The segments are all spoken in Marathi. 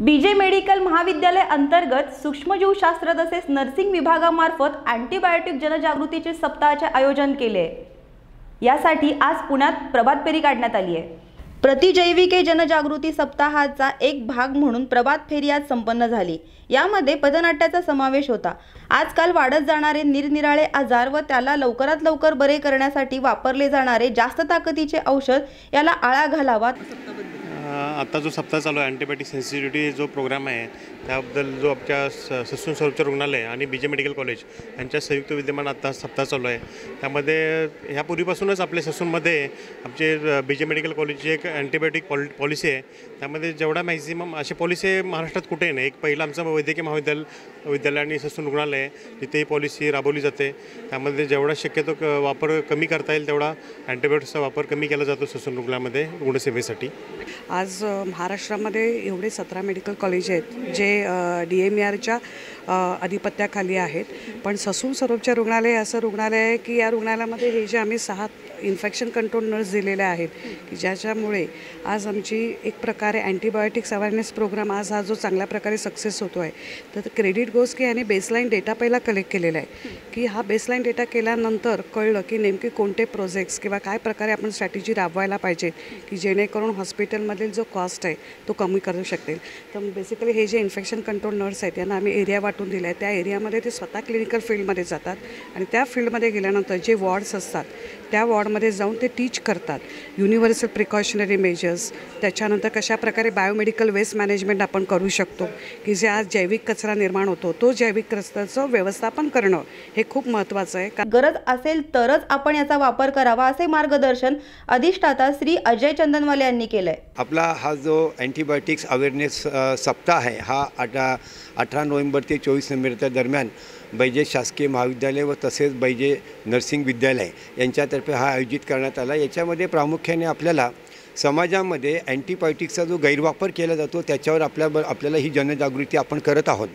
बीजे मेडिकल महाविद्यालय अंतर्गत सूक्ष्मजीवशास्त्र तसेच नर्सिंग विभागामार्फत अँटीबायोटिक जनजागृतीचे सप्ताहाचे आयोजन केले. यासाठी आज पुण्यात प्रभात फेरी काढण्यात आली आहे. प्रतिजैविके जनजागृती सप्ताहाचा एक भाग म्हणून प्रभात फेरी आज संपन्न झाली. यामध्ये पथनाट्याचा समावेश होता. आजकाल वाढत जाणारे निरनिराळे आजार व त्याला लवकरात लवकर बरे करण्यासाठी वापरले जाणारे जास्त ताकदीचे औषध याला आळा घालावा आता जो सप्ताह चालू आहे अँटीबायोटिक सेन्सिटिव्हिटी जो प्रोग्राम आहे त्याबद्दल जो आमच्या स ससून सर्वोच्च रुग्णालय आणि बी जे मेडिकल कॉलेज यांच्या संयुक्त विद्यमान आता सप्ताह चालू आहे. त्यामध्ये ह्यापूर्वीपासूनच आपल्या ससूनमध्ये आमचे बी जे मेडिकल कॉलेजची एक अँटीबायोटिक पॉल पॉलिसी आहे. त्यामध्ये जेवढा मॅक्झिमम अशी पॉलिसी महाराष्ट्रात कुठे नाही. एक पहिलं आमचं वैद्यकीय महाविद्यालय विद्यालय आणि ससून रुग्णालय तिथे ही पॉलिसी राबवली जाते. त्यामध्ये जेवढा शक्यतो क वापर कमी करता येईल तेवढा अँटीबायोटिक्सचा वापर कमी केला जातो ससून रुग्णालयामध्ये रुग्णसेवेसाठी आज महाराष्ट्रामध्ये एवढे सतरा मेडिकल कॉलेज आहेत जे डी एम आरच्या अधिपत्याखाली आहेत. पण ससून सरोपच्या रुग्णालय असं रुग्णालय आहे की या रुग्णालयामध्ये हे जे आम्ही सहा इन्फेक्शन कंट्रोल नर्स दिलेल्या आहेत की ज्याच्यामुळे आज आमची एक प्रकारे अँटीबायोटिक्स अवेअरनेस प्रोग्राम आज हा जो चांगल्या प्रकारे सक्सेस होतो आहे तर क्रेडिट गोस की याने बेसलाईन डेटा पहिला कलेक्ट केलेला आहे. की हा बेसलाईन डेटा केल्यानंतर कळलं की नेमके कोणते प्रोजेक्ट्स किंवा काय प्रकारे आपण स्ट्रॅटेजी राबवायला पाहिजे की जेणेकरून हॉस्पिटलमधील जो कॉस्ट आहे तो कमी करू शकतील तर बेसिकली हे जे इन्फेक्शन कंट्रोल नर्स आहेत यांना आम्ही एरिया वाटून दिला आहे त्या एरियामध्ये ते स्वतः क्लिनिकल फील्डमध्ये जातात आणि त्या फील्डमध्ये गेल्यानंतर जे वॉर्ड्स असतात त्या वॉर्डमध्ये जाऊन ते टीच करतात. युनिव्हर्सल प्रिकॉशनरी मेजर्स त्याच्यानंतर कशाप्रकारे बायोमेडिकल वेस्ट मॅनेजमेंट आपण करू शकतो की जे आज जैविक कचरा निर्माण होतो तो जैविक कचऱ्याचं व्यवस्थापन करणं हे खूप महत्त्वाचं आहे. गरज असेल तरच आपण याचा वापर करावा असे मार्गदर्शन अधिष्ठाता श्री अजय चंदनवाले यांनी केलंय. आपला हा जो अँटीबायोटिक्स अवेअरनेस सप्ताह आहे हा अठरा अठरा नोव्हेंबर ते चोवीस नोव्हेंबरच्या दरम्यान बैजे शासकीय महाविद्यालय व तसेच बैजे नर्सिंग विद्यालय यांच्यातर्फे हा आयोजित करण्यात आला. याच्यामध्ये प्रामुख्याने आपल्याला समाजामध्ये अँटीबायोटिक्सचा जो गैरवापर केला जातो त्याच्यावर आपल्या आपल्याला ही जनजागृती आपण करत आहोत.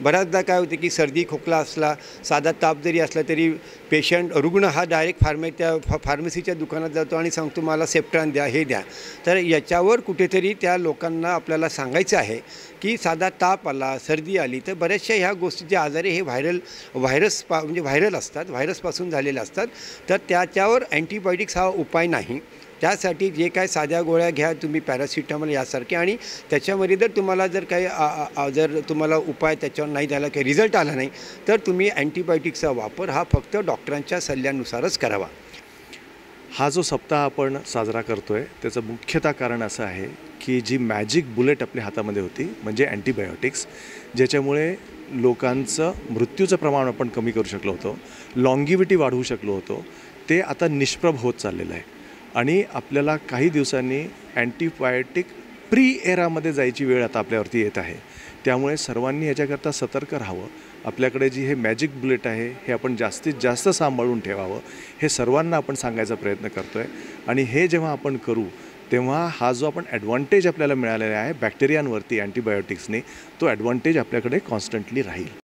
बऱ्याचदा काय होते की सर्दी खोकला असला साधा ताप जरी असला तरी पेशंट रुग्ण हा डायरेक्ट फार्मे त्या फा फार्मसीच्या दुकानात जातो आणि सांगतो मला सेप्ट्रान द्या हे द्या. तर याच्यावर कुठेतरी त्या लोकांना आपल्याला सांगायचं आहे की साधा ताप आला सर्दी आली तर बऱ्याचशा ह्या गोष्टीचे आजारी हे व्हायरल व्हायरस पा म्हणजे व्हायरल असतात व्हायरसपासून झालेले असतात. तर त्याच्यावर अँटीबायोटिक्स हा उपाय नाही. त्यासाठी जे काय साध्या गोळ्या घ्या तुम्ही पॅरासिटामॉल यासारखे. आणि त्याच्यामध्ये जर तुम्हाला जर काही जर तुम्हाला उपाय त्याच्यावर नाही झाला काही रिझल्ट आला नाही तर तुम्ही अँटीबायोटिकचा वापर हा फक्त डॉक्टरांच्या सल्ल्यानुसारच करावा. हा जो सप्ताह आपण साजरा करतो आहे त्याचं मुख्यतः कारण असं आहे की जी मॅजिक बुलेट आपल्या हातामध्ये होती म्हणजे अँटीबायोटिक्स ज्याच्यामुळे लोकांचं मृत्यूचं प्रमाण आपण कमी करू शकलो होतो लॉंगिव्हिटी वाढवू शकलो होतो ते आता निष्प्रभ होत चाललेलं आहे. आणि आपल्याला काही दिवसांनी अँटीबायोटिक प्री एरामध्ये जायची वेळ आता आपल्यावरती येत आहे. त्यामुळे सर्वांनी याच्याकरता सतर्क राहावं. आपल्याकडे जी हे मॅजिक बुलेट आहे हे आपण जास्तीत जास्त सांभाळून ठेवावं. हे सर्वांना आपण सांगायचा प्रयत्न करतो आहे आणि हे जेव्हा आपण करू तेव्हा हा जो आपण ॲडव्हान्टेज आपल्याला मिळालेला आहे बॅक्टेरियांवरती अँटीबायोटिक्सने तो ॲडव्हान्टेज आपल्याकडे कॉन्स्टंटली राहील.